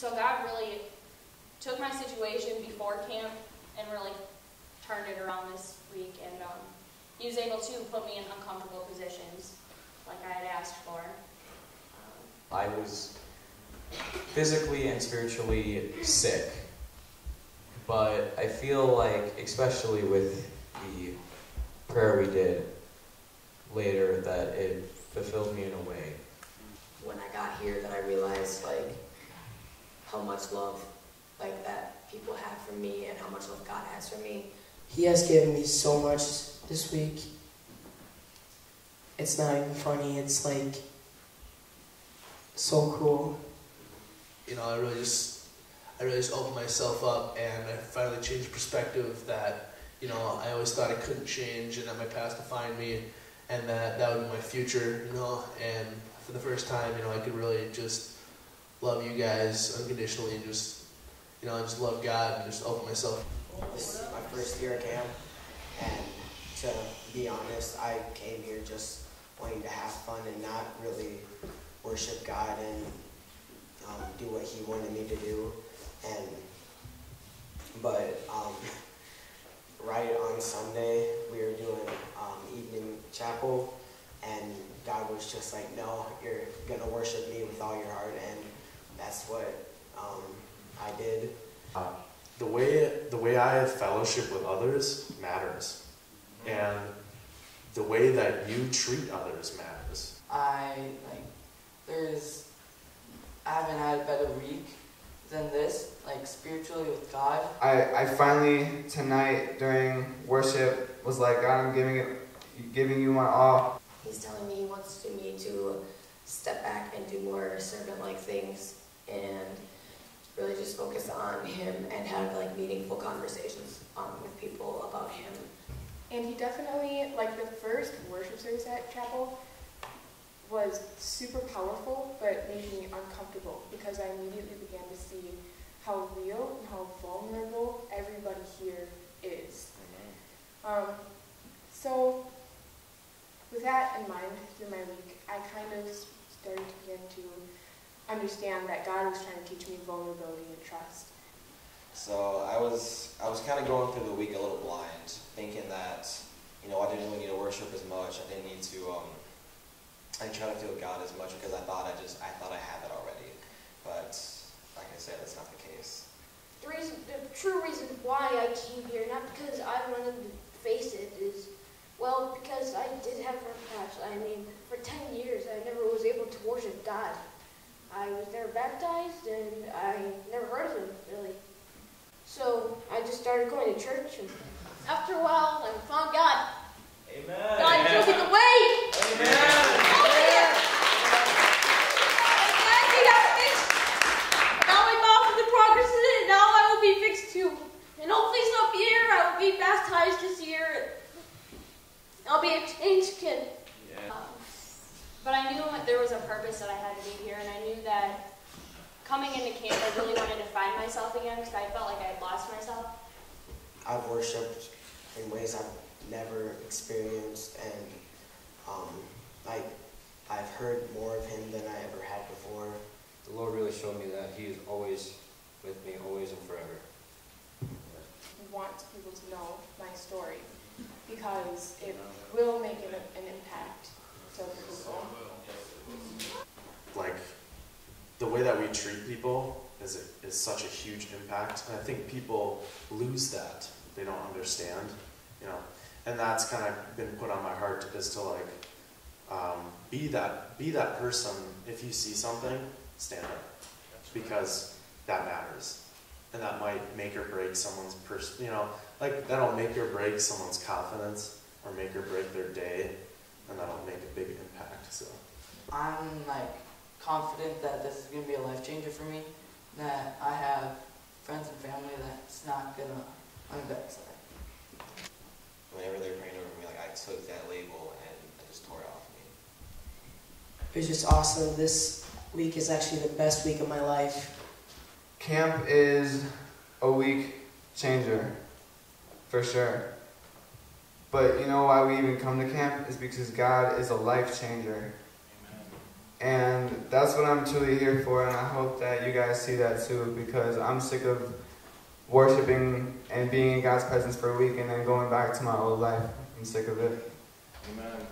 So God really took my situation before camp and really turned it around this week, and um, He was able to put me in uncomfortable positions, like I had asked for. Um, I was physically and spiritually sick, but I feel like, especially with the prayer we did later, that it fulfilled me in a way. when I got here that I realized like how much love like that people have for me and how much love God has for me. He has given me so much this week. It's not even funny. It's like so cool. you know, I really just, I really just opened myself up, and I finally changed perspective that, you know, I always thought I couldn't change, and that my past defined me, and that that would be my future, you know, and for the first time, you know, I could really just love you guys unconditionally, and just, you know, I just love God, and just open myself. This is my first year at camp, and to be honest, I came here just wanting to have fun and not really worship God and um, do what He wanted me to do. And but um, right on Sunday, we were doing um, evening chapel, and God was just like, "No, you're gonna worship me with all your heart," and that's what um, I did. Uh, the way the way I have fellowship with others matters, and the way that you treat others matters. I like there's I haven't had a better week than this, like spiritually with God. I, I finally tonight during worship was like God I'm giving it giving you my all. He's telling me he wants me to step back and do more servant-like things and really just focus on him and have like meaningful conversations um, with people about him. And he definitely, like the first worship service at chapel, was super powerful, but made me uncomfortable because I immediately began to see how real and how vulnerable everybody here is. Um, so, with that in mind, through my week, I kind of started to begin to understand that God was trying to teach me vulnerability and trust. So I was I was kind of going through the week a little blind, thinking that you know I didn't really need to worship as much. I didn't need to um, I didn't try to feel God as much because I thought I just I thought I had it already. But like I said, that's not the case. The reason, the true reason why I came here, not because I wanted to face it, is well because I did have a past. I mean, for ten years I never was able to worship God. I was never baptized and I never heard of Him really. So I just started going to church, and after a while I found God. Amen. God showed me the way. Hallelujah. And he got fixed. Now I'm off with the progress in it. Now I will be fixed too. And hopefully some year I will be baptized this year. I'll be a changed kid. Um, But I knew there was a purpose that I had to be here, and I knew that coming into camp, I really wanted to find myself again because I felt like I had lost myself. I've worshipped in ways I've never experienced, and um, like I've heard more of Him than I ever had before. The Lord really showed me that He is always with me, always and forever. I want people to know my story because it will make an, an impact to people. Like the way that we treat people is is such a huge impact, and I think people lose that. They don't understand, you know, and that's kind of been put on my heart is to like um, be that be that person. If you see something, stand up because that matters, and that might make or break someone's person. You know, like that'll make or break someone's confidence, or make or break their day, and that'll make a big impact. So. I'm like confident that this is gonna be a life changer for me. That I have friends and family that's not gonna I'm backside. Whenever they were praying over me, like I took that label and I just tore it off me. It was just awesome. This week is actually the best week of my life. Camp is a week changer, for sure. But you know why we even come to camp is because God is a life changer. And that's what I'm truly here for, and I hope that you guys see that too, because I'm sick of worshiping and being in God's presence for a week and then going back to my old life. I'm sick of it. Amen.